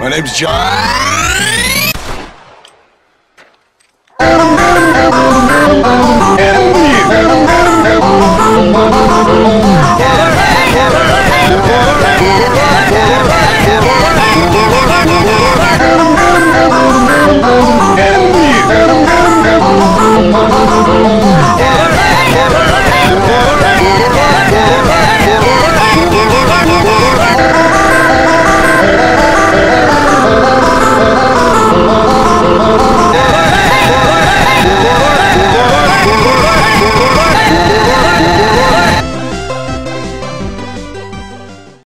My name's John. Yeah.